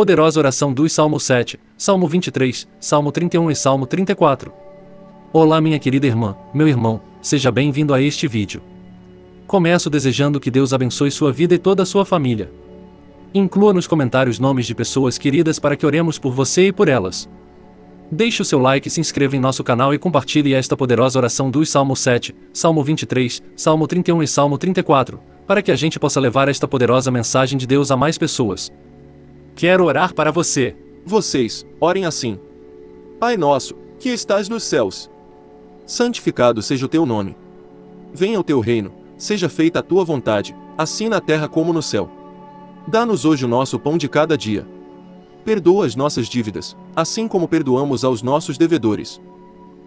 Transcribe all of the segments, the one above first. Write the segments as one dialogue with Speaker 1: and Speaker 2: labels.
Speaker 1: Poderosa oração dos Salmo 7, Salmo 23, Salmo 31 e Salmo 34. Olá minha querida irmã, meu irmão, seja bem-vindo a este vídeo. Começo desejando que Deus abençoe sua vida e toda a sua família. Inclua nos comentários nomes de pessoas queridas para que oremos por você e por elas. Deixe o seu like, se inscreva em nosso canal e compartilhe esta poderosa oração dos Salmo 7, Salmo 23, Salmo 31 e Salmo 34, para que a gente possa levar esta poderosa mensagem de Deus a mais pessoas. Quero orar para você.
Speaker 2: Vocês, orem assim. Pai nosso, que estás nos céus. Santificado seja o teu nome. Venha o teu reino, seja feita a tua vontade, assim na terra como no céu. Dá-nos hoje o nosso pão de cada dia. Perdoa as nossas dívidas, assim como perdoamos aos nossos devedores.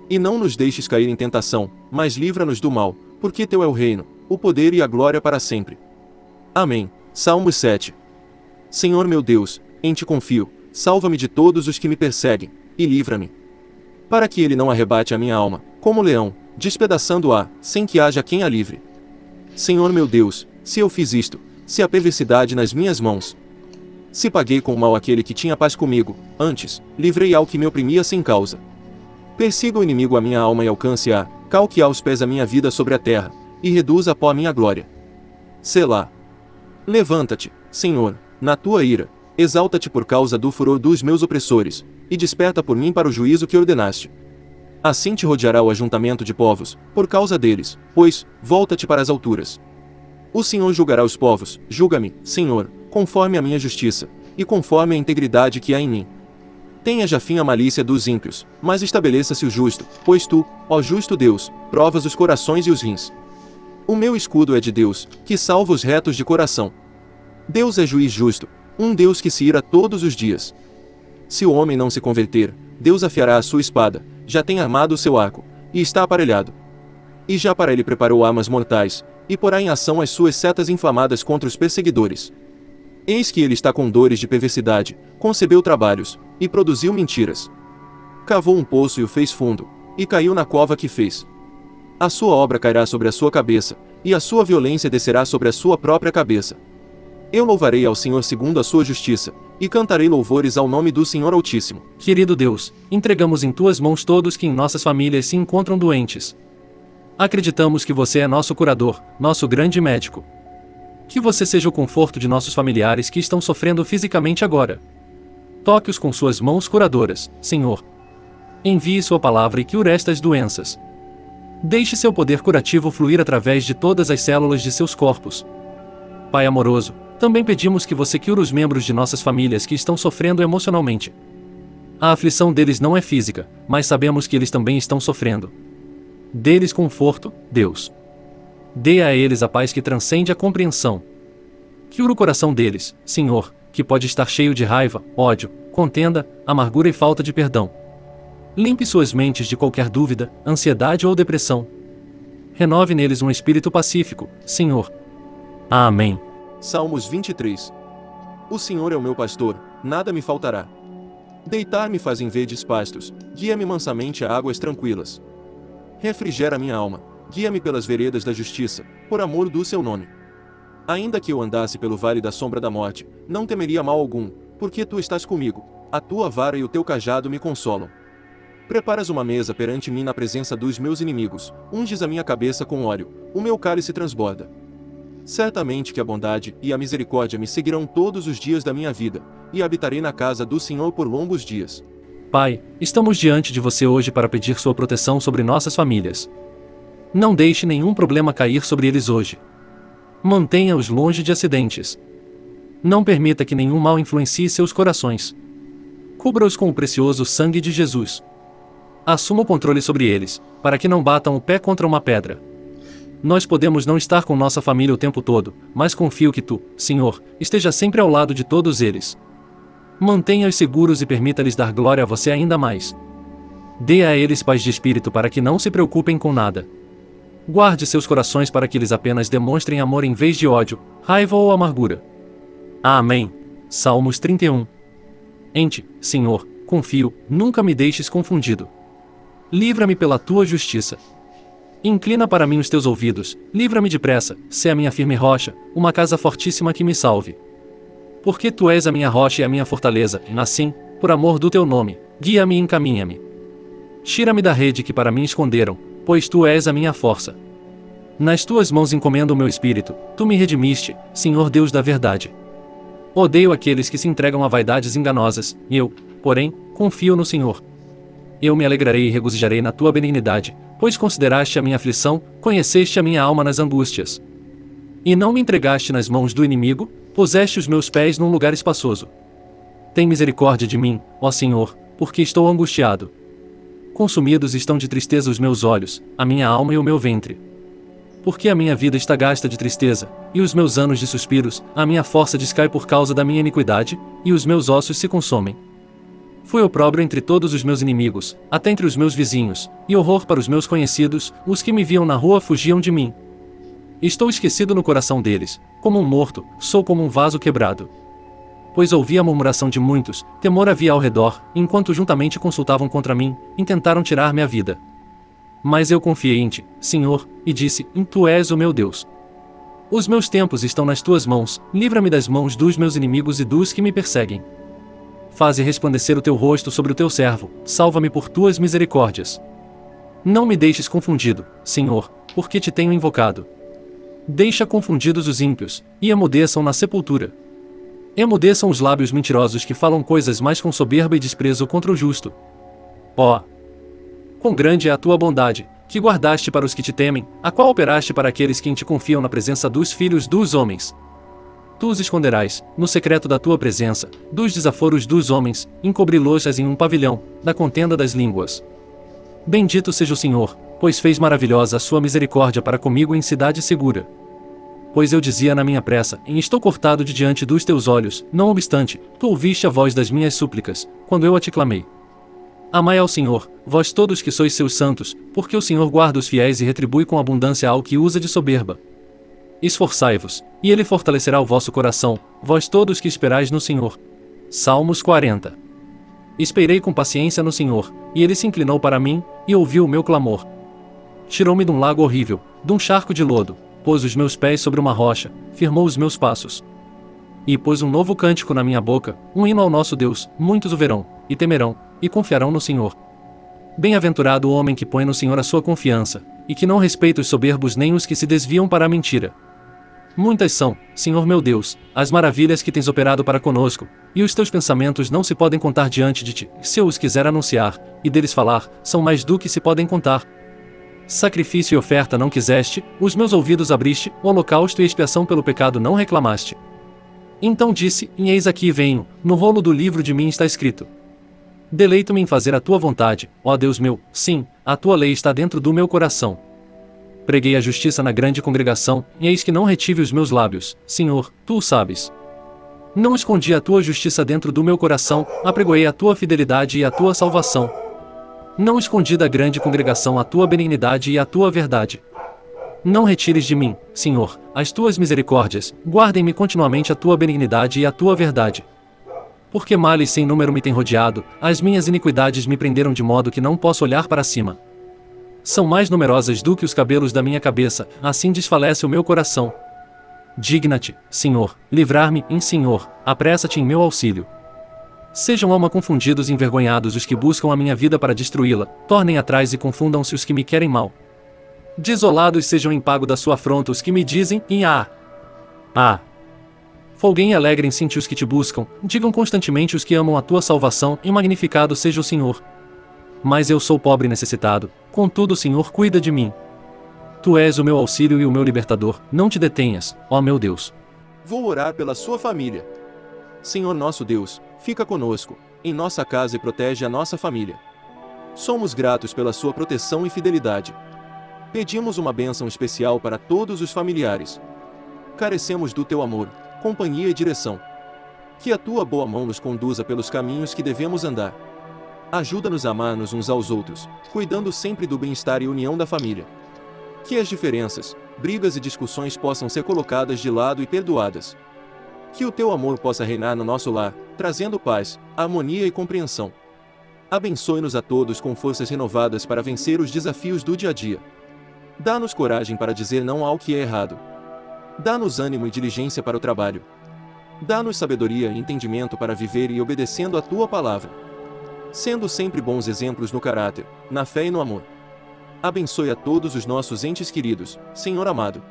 Speaker 2: E não nos deixes cair em tentação, mas livra-nos do mal, porque teu é o reino, o poder e a glória para sempre. Amém. Salmos 7. Senhor meu Deus, em ti confio, salva-me de todos os que me perseguem, e livra-me. Para que ele não arrebate a minha alma, como leão, despedaçando-a, sem que haja quem a livre. Senhor meu Deus, se eu fiz isto, se a perversidade nas minhas mãos. Se paguei com mal aquele que tinha paz comigo, antes, livrei ao que me oprimia sem causa. Persiga o inimigo a minha alma e alcance-a, calque aos pés a minha vida sobre a terra, e reduza a pó a minha glória. Selá. Levanta-te, Senhor, na tua ira, exalta-te por causa do furor dos meus opressores, e desperta por mim para o juízo que ordenaste. Assim te rodeará o ajuntamento de povos, por causa deles, pois, volta-te para as alturas. O Senhor julgará os povos, julga-me, Senhor, conforme a minha justiça, e conforme a integridade que há em mim. Tenha já fim a malícia dos ímpios, mas estabeleça-se o justo, pois tu, ó justo Deus, provas os corações e os rins. O meu escudo é de Deus, que salva os retos de coração. Deus é juiz justo, um Deus que se ira todos os dias. Se o homem não se converter, Deus afiará a sua espada, já tem armado o seu arco, e está aparelhado. E já para ele preparou armas mortais, e porá em ação as suas setas inflamadas contra os perseguidores. Eis que ele está com dores de perversidade, concebeu trabalhos, e produziu mentiras. Cavou um poço e o fez fundo, e caiu na cova que fez. A sua obra cairá sobre a sua cabeça, e a sua violência descerá sobre a sua própria cabeça. Eu louvarei ao Senhor segundo a sua justiça, e cantarei louvores ao nome do Senhor Altíssimo.
Speaker 1: Querido Deus, entregamos em tuas mãos todos que em nossas famílias se encontram doentes. Acreditamos que você é nosso curador, nosso grande médico. Que você seja o conforto de nossos familiares que estão sofrendo fisicamente agora. Toque-os com suas mãos curadoras, Senhor. Envie sua palavra e cure estas doenças. Deixe seu poder curativo fluir através de todas as células de seus corpos. Pai amoroso, também pedimos que você cure os membros de nossas famílias que estão sofrendo emocionalmente. A aflição deles não é física, mas sabemos que eles também estão sofrendo. Dê-lhes conforto, Deus. Dê a eles a paz que transcende a compreensão. Cure o coração deles, Senhor, que pode estar cheio de raiva, ódio, contenda, amargura e falta de perdão. Limpe suas mentes de qualquer dúvida, ansiedade ou depressão. Renove neles um espírito pacífico, Senhor. Amém.
Speaker 2: Salmos 23. O Senhor é o meu pastor, nada me faltará. Deitar-me faz em verdes pastos, guia-me mansamente a águas tranquilas. Refrigera minha alma, guia-me pelas veredas da justiça, por amor do seu nome. Ainda que eu andasse pelo vale da sombra da morte, não temeria mal algum, porque tu estás comigo, a tua vara e o teu cajado me consolam. Preparas uma mesa perante mim na presença dos meus inimigos, unges a minha cabeça com óleo, o meu cálice transborda. Certamente que a bondade e a misericórdia me seguirão todos os dias da minha vida, e habitarei na casa do Senhor por longos dias.
Speaker 1: Pai, estamos diante de você hoje para pedir sua proteção sobre nossas famílias. Não deixe nenhum problema cair sobre eles hoje. Mantenha-os longe de acidentes. Não permita que nenhum mal influencie seus corações. Cubra-os com o precioso sangue de Jesus. Assuma o controle sobre eles, para que não batam o pé contra uma pedra. Nós podemos não estar com nossa família o tempo todo, mas confio que tu, Senhor, esteja sempre ao lado de todos eles. Mantenha-os seguros e permita-lhes dar glória a você ainda mais. Dê a eles paz de espírito para que não se preocupem com nada. Guarde seus corações para que eles apenas demonstrem amor em vez de ódio, raiva ou amargura. Amém. Salmos 31. Ente, Senhor, confio, nunca me deixes confundido. Livra-me pela tua justiça. Inclina para mim os teus ouvidos, livra-me depressa, se a minha firme rocha, uma casa fortíssima que me salve. Porque tu és a minha rocha e a minha fortaleza, e assim, por amor do teu nome, guia-me e encaminha-me. Tira-me da rede que para mim esconderam, pois tu és a minha força. Nas tuas mãos encomendo o meu espírito, tu me redimiste, Senhor Deus da verdade. Odeio aqueles que se entregam a vaidades enganosas, e eu, porém, confio no Senhor. Eu me alegrarei e regozijarei na tua benignidade, pois consideraste a minha aflição, conheceste a minha alma nas angústias. E não me entregaste nas mãos do inimigo, puseste os meus pés num lugar espaçoso. Tem misericórdia de mim, ó Senhor, porque estou angustiado. Consumidos estão de tristeza os meus olhos, a minha alma e o meu ventre. Porque a minha vida está gasta de tristeza, e os meus anos de suspiros, a minha força descai por causa da minha iniquidade, e os meus ossos se consomem. Fui opróbrio entre todos os meus inimigos, até entre os meus vizinhos, e horror para os meus conhecidos, os que me viam na rua fugiam de mim. Estou esquecido no coração deles, como um morto, sou como um vaso quebrado. Pois ouvi a murmuração de muitos, temor havia ao redor, enquanto juntamente consultavam contra mim, intentaram tirar-me a vida. Mas eu confiei em ti, Senhor, e disse: Tu és o meu Deus. Os meus tempos estão nas tuas mãos, livra-me das mãos dos meus inimigos e dos que me perseguem. Faze resplandecer o teu rosto sobre o teu servo, salva-me por tuas misericórdias. Não me deixes confundido, Senhor, porque te tenho invocado. Deixa confundidos os ímpios, e emudeçam na sepultura. Emudeçam os lábios mentirosos que falam coisas mais com soberba e desprezo contra o justo. Ó! Oh, quão grande é a tua bondade, que guardaste para os que te temem, a qual operaste para aqueles que em te confiam na presença dos filhos dos homens. Tu os esconderás, no secreto da tua presença, dos desaforos dos homens, encobri-los em um pavilhão, da contenda das línguas. Bendito seja o Senhor, pois fez maravilhosa a sua misericórdia para comigo em cidade segura. Pois eu dizia na minha pressa, em estou cortado de diante dos teus olhos, não obstante, tu ouviste a voz das minhas súplicas, quando eu a te clamei. Amai ao Senhor, vós todos que sois seus santos, porque o Senhor guarda os fiéis e retribui com abundância ao que usa de soberba. Esforçai-vos, e ele fortalecerá o vosso coração, vós todos que esperais no Senhor. Salmos 40. Esperei com paciência no Senhor, e ele se inclinou para mim, e ouviu o meu clamor. Tirou-me de um lago horrível, de um charco de lodo, pôs os meus pés sobre uma rocha, firmou os meus passos. E pôs um novo cântico na minha boca, um hino ao nosso Deus, muitos o verão, e temerão, e confiarão no Senhor. Bem-aventurado o homem que põe no Senhor a sua confiança, e que não respeita os soberbos nem os que se desviam para a mentira. Muitas são, Senhor meu Deus, as maravilhas que tens operado para conosco, e os teus pensamentos não se podem contar diante de ti. Se eu os quiser anunciar, e deles falar, são mais do que se podem contar. Sacrifício e oferta não quiseste, os meus ouvidos abriste, o holocausto e expiação pelo pecado não reclamaste. Então disse: E eis aqui venho, no rolo do livro de mim está escrito. Deleito-me em fazer a tua vontade, ó Deus meu, sim, a tua lei está dentro do meu coração. Preguei a justiça na grande congregação, e eis que não retive os meus lábios, Senhor, tu o sabes. Não escondi a tua justiça dentro do meu coração, apregoei a tua fidelidade e a tua salvação, não escondi da grande congregação a tua benignidade e a tua verdade. Não retires de mim, Senhor, as tuas misericórdias, guardem-me continuamente a tua benignidade e a tua verdade. Porque males sem número me têm rodeado, as minhas iniquidades me prenderam de modo que não posso olhar para cima. São mais numerosas do que os cabelos da minha cabeça, assim desfalece o meu coração. Digna-te, Senhor, livrar-me, em Senhor, apressa-te em meu auxílio. Sejam alma confundidos e envergonhados os que buscam a minha vida para destruí-la, tornem atrás e confundam-se os que me querem mal. Desolados sejam em pago da sua afronta os que me dizem, em ah. Ah. Folguem e alegrem-se os que te buscam, digam constantemente os que amam a tua salvação, e magnificado seja o Senhor. Mas eu sou pobre e necessitado, contudo o Senhor cuida de mim. Tu és o meu auxílio e o meu libertador, não te detenhas, ó meu Deus.
Speaker 2: Vou orar pela sua família. Senhor nosso Deus, fica conosco, em nossa casa e protege a nossa família. Somos gratos pela sua proteção e fidelidade. Pedimos uma bênção especial para todos os familiares. Carecemos do teu amor, companhia e direção. Que a tua boa mão nos conduza pelos caminhos que devemos andar. Ajuda-nos a amar-nos uns aos outros, cuidando sempre do bem-estar e união da família. Que as diferenças, brigas e discussões possam ser colocadas de lado e perdoadas. Que o teu amor possa reinar no nosso lar, trazendo paz, harmonia e compreensão. Abençoe-nos a todos com forças renovadas para vencer os desafios do dia a dia. Dá-nos coragem para dizer não ao que é errado. Dá-nos ânimo e diligência para o trabalho. Dá-nos sabedoria e entendimento para viver e obedecendo a tua palavra. Sendo sempre bons exemplos no caráter, na fé e no amor. Abençoe a todos os nossos entes queridos, Senhor amado.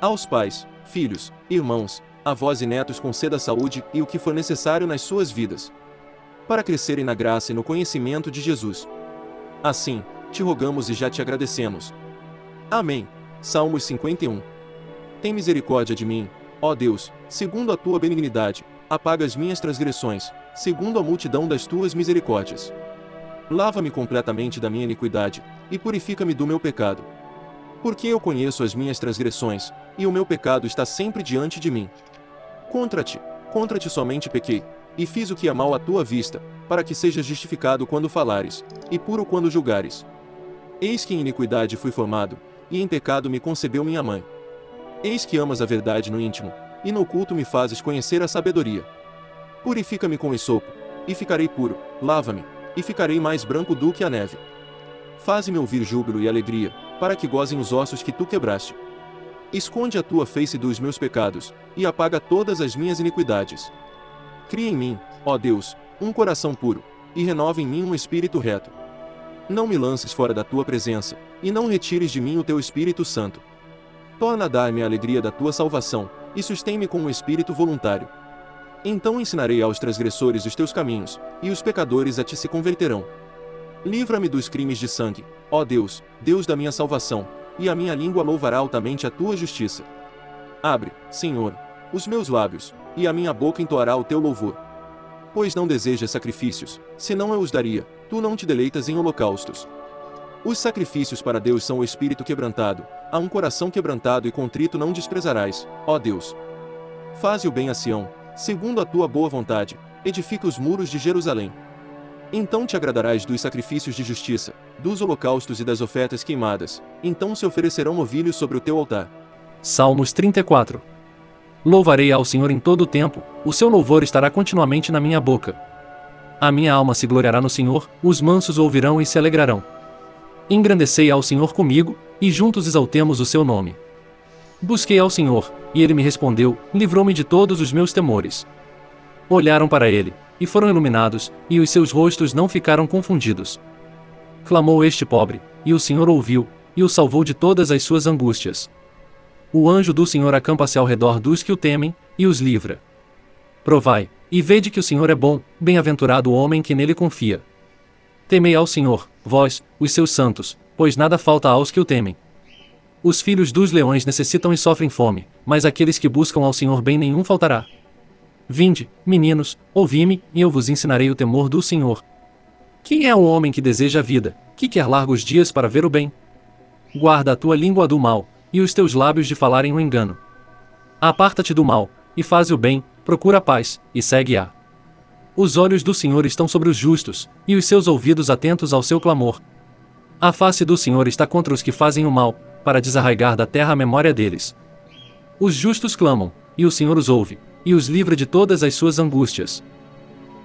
Speaker 2: Aos pais, filhos, irmãos, avós e netos conceda saúde e o que for necessário nas suas vidas. Para crescerem na graça e no conhecimento de Jesus. Assim, te rogamos e já te agradecemos. Amém. Salmos 51. Tem misericórdia de mim, ó Deus, segundo a tua benignidade, apaga as minhas transgressões, segundo a multidão das tuas misericórdias. Lava-me completamente da minha iniquidade, e purifica-me do meu pecado. Porque eu conheço as minhas transgressões, e o meu pecado está sempre diante de mim. Contra ti, contra ti somente pequei, e fiz o que é mal à tua vista, para que sejas justificado quando falares, e puro quando julgares. Eis que em iniquidade fui formado, e em pecado me concebeu minha mãe. Eis que amas a verdade no íntimo, e no oculto me fazes conhecer a sabedoria. Purifica-me com esopo, e ficarei puro, lava-me, e ficarei mais branco do que a neve. Faze-me ouvir júbilo e alegria, para que gozem os ossos que tu quebraste. Esconde a tua face dos meus pecados, e apaga todas as minhas iniquidades. Cria em mim, ó Deus, um coração puro, e renova em mim um espírito reto. Não me lances fora da tua presença, e não retires de mim o teu Espírito Santo. Torna a dar-me a alegria da tua salvação, e sustém-me com um espírito voluntário. Então ensinarei aos transgressores os teus caminhos, e os pecadores a ti se converterão. Livra-me dos crimes de sangue, ó Deus, Deus da minha salvação, e a minha língua louvará altamente a tua justiça. Abre, Senhor, os meus lábios, e a minha boca entoará o teu louvor. Pois não desejas sacrifícios, senão eu os daria, tu não te deleitas em holocaustos. Os sacrifícios para Deus são o espírito quebrantado, a um coração quebrantado e contrito não desprezarás, ó Deus. Faze o bem a Sião, segundo a tua boa vontade, edifica os muros de Jerusalém. Então te agradarás dos sacrifícios de justiça, dos holocaustos e das ofertas queimadas, então se oferecerão novilhos sobre o teu altar.
Speaker 1: Salmos 34 Louvarei ao Senhor em todo o tempo, o seu louvor estará continuamente na minha boca. A minha alma se gloriará no Senhor, os mansos ouvirão e se alegrarão. Engrandecei ao Senhor comigo, e juntos exaltemos o seu nome. Busquei ao Senhor, e ele me respondeu, livrou-me de todos os meus temores. Olharam para ele, e foram iluminados, e os seus rostos não ficaram confundidos. Clamou este pobre, e o Senhor ouviu, e o salvou de todas as suas angústias. O anjo do Senhor acampa-se ao redor dos que o temem, e os livra. Provai, e vede que o Senhor é bom, bem-aventurado o homem que nele confia. Temei ao Senhor, vós, os seus santos, pois nada falta aos que o temem. Os filhos dos leões necessitam e sofrem fome, mas aqueles que buscam ao Senhor bem nenhum faltará. Vinde, meninos, ouvi-me, e eu vos ensinarei o temor do Senhor. Quem é o homem que deseja a vida, que quer largos dias para ver o bem? Guarda a tua língua do mal, e os teus lábios de falarem o engano. Aparta-te do mal, e faz o bem, procura a paz, e segue-a. Os olhos do Senhor estão sobre os justos, e os seus ouvidos atentos ao seu clamor. A face do Senhor está contra os que fazem o mal, para desarraigar da terra a memória deles. Os justos clamam, e o Senhor os ouve, e os livra de todas as suas angústias.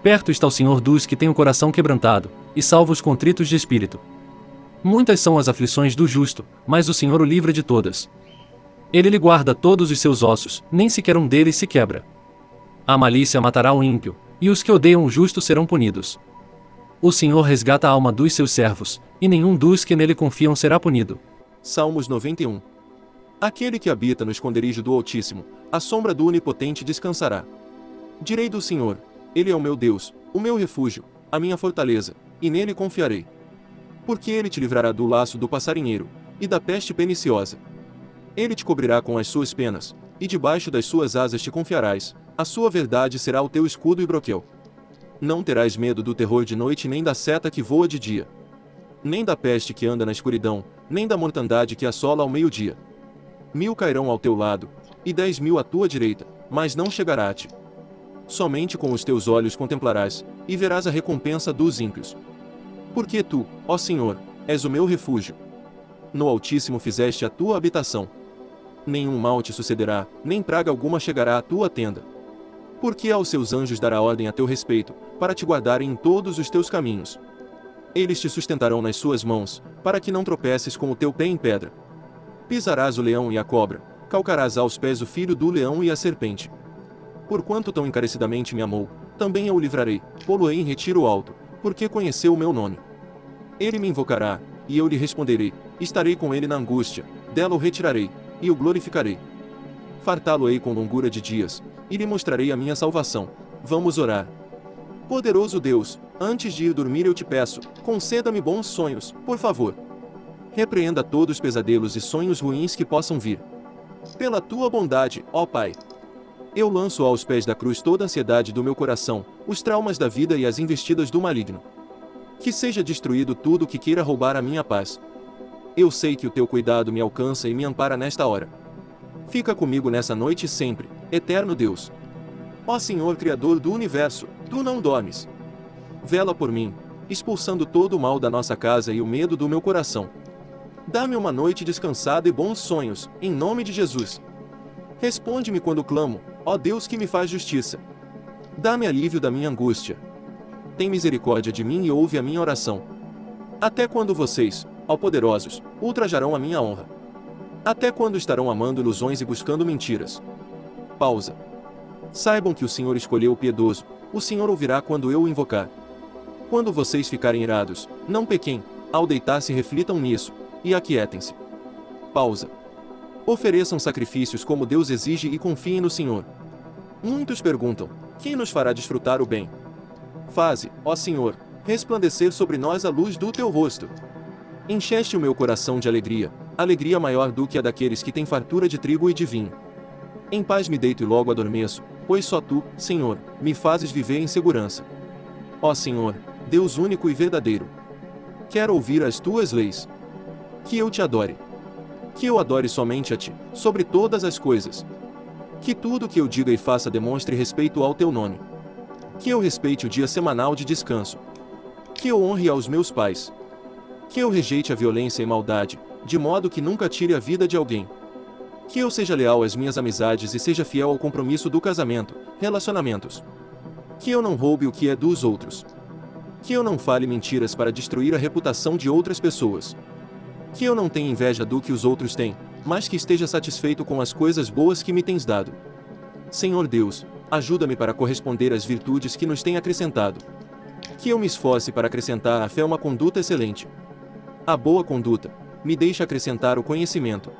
Speaker 1: Perto está o Senhor dos que têm o coração quebrantado, e salva os contritos de espírito. Muitas são as aflições do justo, mas o Senhor o livra de todas. Ele lhe guarda todos os seus ossos, nem sequer um deles se quebra. A malícia matará o ímpio, e os que odeiam o justo serão punidos. O Senhor resgata a alma dos seus servos, e nenhum dos que nele confiam será punido.
Speaker 2: Salmos 91 Aquele que habita no esconderijo do Altíssimo, a sombra do Onipotente descansará. Direi do Senhor: Ele é o meu Deus, o meu refúgio, a minha fortaleza, e nele confiarei. Porque ele te livrará do laço do passarinheiro, e da peste perniciosa. Ele te cobrirá com as suas penas, e debaixo das suas asas te confiarás, a sua verdade será o teu escudo e broquel. Não terás medo do terror de noite nem da seta que voa de dia. Nem da peste que anda na escuridão, nem da mortandade que assola ao meio-dia. Mil cairão ao teu lado, e dez mil à tua direita, mas não chegará a ti. Somente com os teus olhos contemplarás, e verás a recompensa dos ímpios. Porque tu, ó Senhor, és o meu refúgio. No Altíssimo fizeste a tua habitação. Nenhum mal te sucederá, nem praga alguma chegará à tua tenda. Porque aos seus anjos dará ordem a teu respeito, para te guardarem em todos os teus caminhos. Eles te sustentarão nas suas mãos, para que não tropeces com o teu pé em pedra. Pisarás o leão e a cobra, calcarás aos pés o filho do leão e a serpente. Porquanto tão encarecidamente me amou, também eu o livrarei, pô-lo-ei em retiro alto, porque conheceu o meu nome. Ele me invocará, e eu lhe responderei, estarei com ele na angústia, dela o retirarei, e o glorificarei. Fartá-lo-ei com longura de dias, e lhe mostrarei a minha salvação. Vamos orar. Poderoso Deus, antes de ir dormir eu te peço, conceda-me bons sonhos, por favor. Repreenda todos os pesadelos e sonhos ruins que possam vir. Pela tua bondade, ó Pai. Eu lanço aos pés da cruz toda a ansiedade do meu coração, os traumas da vida e as investidas do maligno. Que seja destruído tudo que queira roubar a minha paz. Eu sei que o teu cuidado me alcança e me ampara nesta hora. Fica comigo nessa noite sempre, eterno Deus. Ó Senhor Criador do universo, tu não dormes. Vela por mim, expulsando todo o mal da nossa casa e o medo do meu coração. Dá-me uma noite descansada e bons sonhos, em nome de Jesus. Responde-me quando clamo, ó Deus que me faz justiça. Dá-me alívio da minha angústia. Tem misericórdia de mim e ouve a minha oração. Até quando vocês, ó poderosos, ultrajarão a minha honra? Até quando estarão amando ilusões e buscando mentiras? Pausa. Saibam que o Senhor escolheu o piedoso, o Senhor ouvirá quando eu o invocar. Quando vocês ficarem irados, não pequem, ao deitar-se reflitam nisso, e aquietem-se. Pausa. Ofereçam sacrifícios como Deus exige e confiem no Senhor. Muitos perguntam: quem nos fará desfrutar o bem? Faze, ó Senhor, resplandecer sobre nós a luz do teu rosto. Encheste o meu coração de alegria, alegria maior do que a daqueles que têm fartura de trigo e de vinho. Em paz me deito e logo adormeço, pois só tu, Senhor, me fazes viver em segurança. Ó Senhor, Deus único e verdadeiro. Quero ouvir as tuas leis. Que eu te adore. Que eu adore somente a ti, sobre todas as coisas. Que tudo que eu diga e faça demonstre respeito ao teu nome. Que eu respeite o dia semanal de descanso. Que eu honre aos meus pais. Que eu rejeite a violência e maldade, de modo que nunca tire a vida de alguém. Que eu seja leal às minhas amizades e seja fiel ao compromisso do casamento, relacionamentos. Que eu não roube o que é dos outros. Que eu não fale mentiras para destruir a reputação de outras pessoas. Que eu não tenha inveja do que os outros têm, mas que esteja satisfeito com as coisas boas que me tens dado. Senhor Deus, ajuda-me para corresponder às virtudes que nos tem acrescentado. Que eu me esforce para acrescentar à fé uma conduta excelente. A boa conduta, me deixa acrescentar o conhecimento.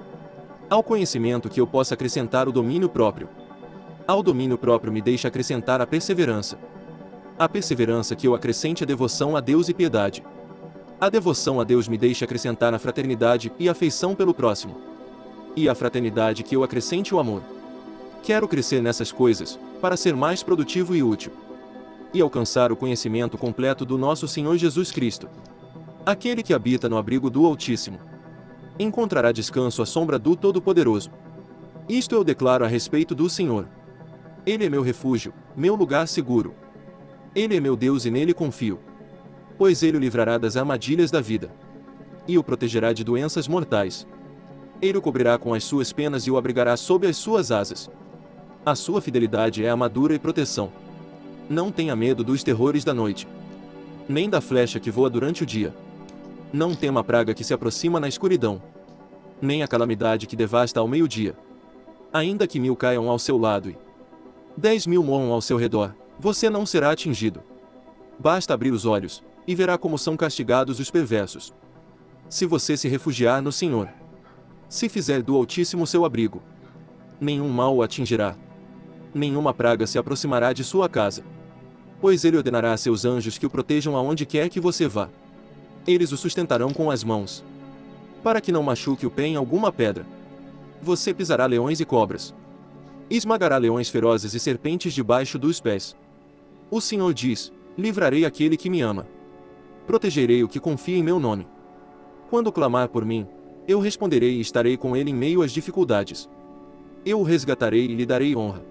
Speaker 2: Ao conhecimento que eu possa acrescentar o domínio próprio. Ao domínio próprio me deixa acrescentar a perseverança. A perseverança que eu acrescente a devoção a Deus e piedade. A devoção a Deus me deixa acrescentar a fraternidade e afeição pelo próximo. E a fraternidade que eu acrescente o amor. Quero crescer nessas coisas, para ser mais produtivo e útil. E alcançar o conhecimento completo do nosso Senhor Jesus Cristo. Aquele que habita no abrigo do Altíssimo encontrará descanso à sombra do Todo-Poderoso. Isto eu declaro a respeito do Senhor. Ele é meu refúgio, meu lugar seguro. Ele é meu Deus e nele confio. Pois ele o livrará das armadilhas da vida. E o protegerá de doenças mortais. Ele o cobrirá com as suas penas e o abrigará sob as suas asas. A sua fidelidade é armadura e proteção. Não tenha medo dos terrores da noite. Nem da flecha que voa durante o dia não tema a praga que se aproxima na escuridão, nem a calamidade que devasta ao meio-dia. Ainda que mil caiam ao seu lado e dez mil morram ao seu redor, você não será atingido. Basta abrir os olhos, e verá como são castigados os perversos. Se você se refugiar no Senhor, se fizer do Altíssimo seu abrigo, nenhum mal o atingirá. Nenhuma praga se aproximará de sua casa. Pois ele ordenará a seus anjos que o protejam aonde quer que você vá. Eles o sustentarão com as mãos. Para que não machuque o pé em alguma pedra. Você pisará leões e cobras. Esmagará leões ferozes e serpentes debaixo dos pés. O Senhor diz: Livrarei aquele que me ama. Protegerei o que confia em meu nome. Quando clamar por mim, eu responderei e estarei com ele em meio às dificuldades. Eu o resgatarei e lhe darei honra.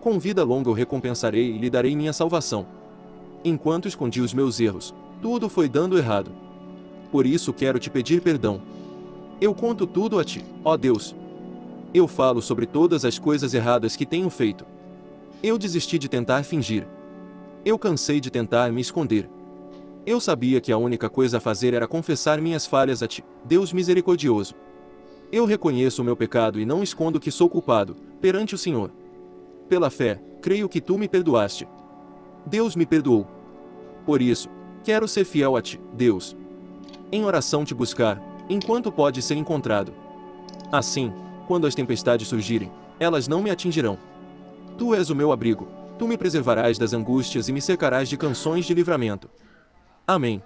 Speaker 2: Com vida longa o recompensarei e lhe darei minha salvação. Enquanto escondi os meus erros, tudo foi dando errado. Por isso quero te pedir perdão. Eu conto tudo a ti, ó Deus. Eu falo sobre todas as coisas erradas que tenho feito. Eu desisti de tentar fingir. Eu cansei de tentar me esconder. Eu sabia que a única coisa a fazer era confessar minhas falhas a ti, Deus misericordioso. Eu reconheço o meu pecado e não escondo que sou culpado, perante o Senhor. Pela fé, creio que tu me perdoaste. Deus me perdoou. Por isso, quero ser fiel a ti, Deus. Em oração te buscar, enquanto pode ser encontrado. Assim, quando as tempestades surgirem, elas não me atingirão. Tu és o meu abrigo, tu me preservarás das angústias e me cercarás de canções de livramento. Amém.